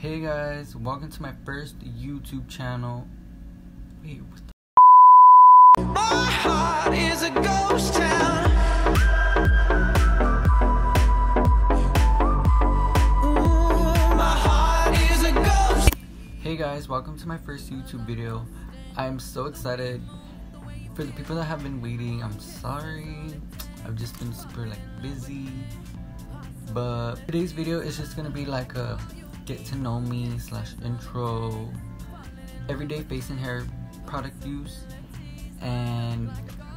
Hey guys, welcome to my first YouTube channel. Wait, what the? My heart is a ghost town. Ooh, my heart is a ghost. Hey guys, welcome to my first YouTube video. I'm so excited. For the people that have been waiting, I'm sorry. I've just been super like busy. But today's video is just gonna be like a get to know me slash intro, everyday face and hair product use, and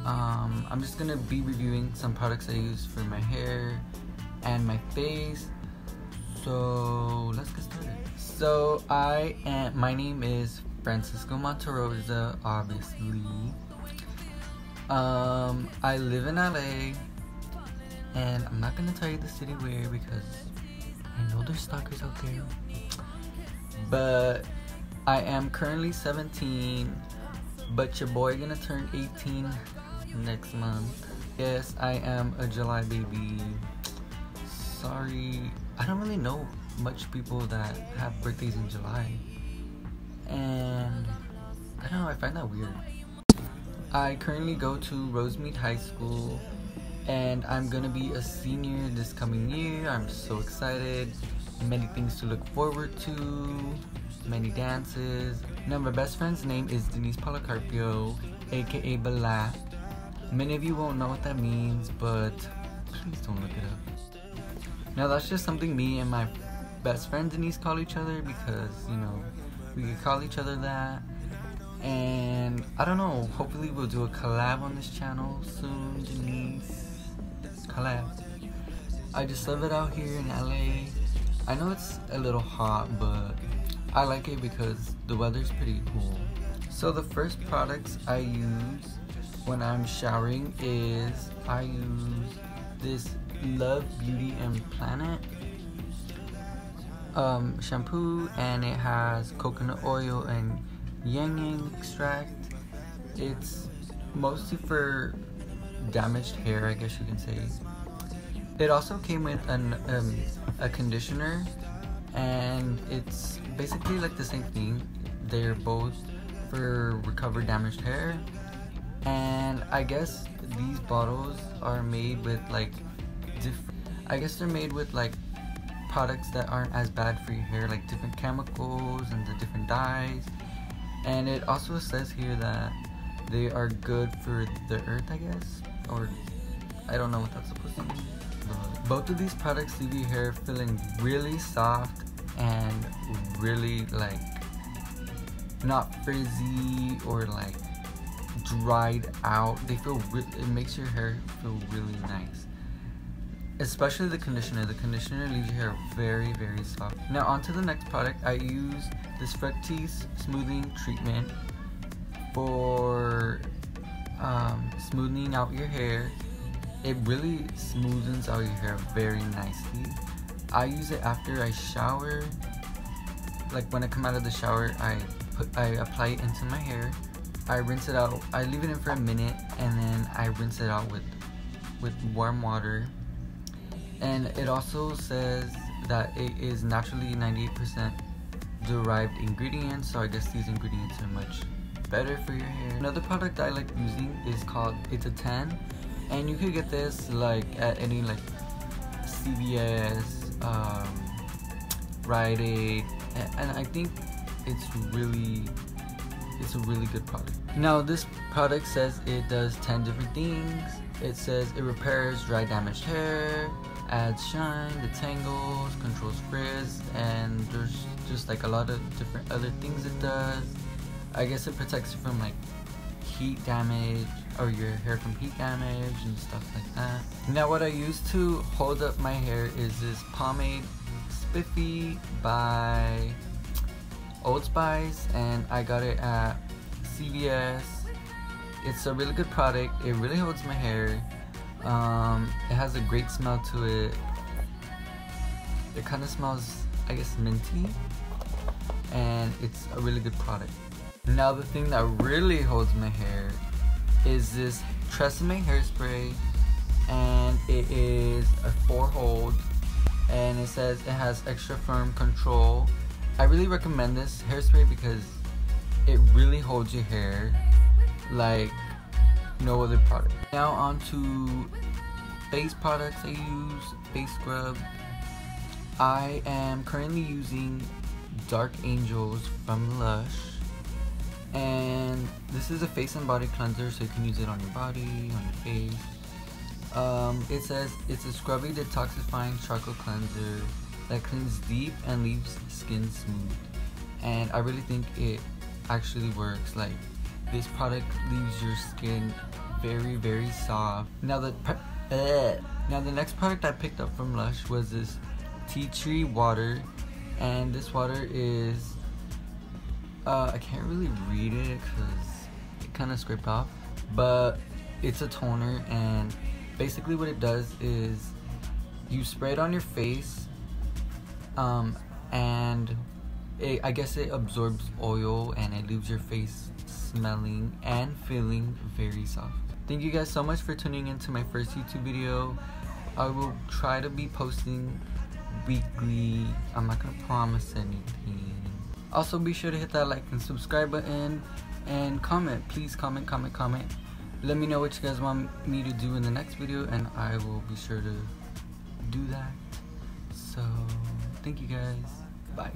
um, I'm just gonna be reviewing some products I use for my hair and my face. So let's get started. So I am. My name is Francisco Monterrosa, obviously. Um, I live in LA, and I'm not gonna tell you the city where because There's stalkers out there. But I am currently 17, but your boy gonna turn 18 next month. Yes, I am a July baby. Sorry, I don't really know much people that have birthdays in July, and I don't know. I find that weird. I currently go to Rosemead High School and I'm gonna be a senior this coming year. I'm so excited. Many things to look forward to, many dances. Now, my best friend's name is Denise Policarpio, aka Bala. Many of you won't know what that means, but please don't look it up. Now, that's just something me and my best friend Denise call each other because, you know, we could call each other that. And I don't know, hopefully we'll do a collab on this channel soon, Denise. Collab. I just love it out here in LA. I know it's a little hot, but I like it because the weather's pretty cool. So the first products I use when I'm showering is I use this Love Beauty and Planet um, shampoo and it has coconut oil and yang extract. It's mostly for damaged hair, I guess you can say. It also came with an um, a conditioner, and it's basically like the same thing. They're both for recover damaged hair, and I guess these bottles are made with like different. I guess they're made with like products that aren't as bad for your hair, like different chemicals and the different dyes. And it also says here that they are good for the earth, I guess, or I don't know what that's supposed to mean. Both of these products leave your hair feeling really soft and really like not frizzy or like dried out. They feel it makes your hair feel really nice. Especially the conditioner. The conditioner leaves your hair very, very soft. Now on to the next product. I use this Fructis smoothing treatment for um, smoothing out your hair. It really smoothens out your hair very nicely. I use it after I shower. Like when I come out of the shower, I put I apply it into my hair. I rinse it out. I leave it in for a minute and then I rinse it out with with warm water. And it also says that it is naturally 98% derived ingredients, so I guess these ingredients are much better for your hair. Another product I like using is called It's a 10, and you could get this like at any like CVS, um, Rite Aid, and, and I think it's really it's a really good product. Now this product says it does 10 different things. It says it repairs dry damaged hair, adds shine, detangles, controls frizz, and there's just like a lot of different other things it does. I guess it protects you from like heat damage or your hair from heat damage and stuff like that. Now what I use to hold up my hair is this pomade Spiffy by Old Spice and I got it at CVS. It's a really good product. It really holds my hair. Um, it has a great smell to it. It kind of smells, I guess, minty. And it's a really good product. Now the thing that really holds my hair is this Tresemme hairspray. And it is a four hold. And it says it has extra firm control I really recommend this hairspray because it really holds your hair like no other product. Now on to face products I use, face scrub. I am currently using Dark Angels from Lush. And this is a face and body cleanser so you can use it on your body, on your face. Um, it says it's a scrubby detoxifying charcoal cleanser that cleans deep and leaves skin smooth. And I really think it actually works. Like this product leaves your skin very very soft. Now the uh, now the next product I picked up from Lush was this tea tree water, and this water is uh, I can't really read it because it kind of scraped off, but it's a toner and basically what it does is you spray it on your face um, and it, I guess it absorbs oil and it leaves your face smelling and feeling very soft. Thank you guys so much for tuning into my first YouTube video. I will try to be posting weekly. I'm not gonna promise anything. Also be sure to hit that like and subscribe button and comment. Please comment, comment, comment. Let me know what you guys want me to do in the next video and I will be sure to do that. So thank you guys. Bye.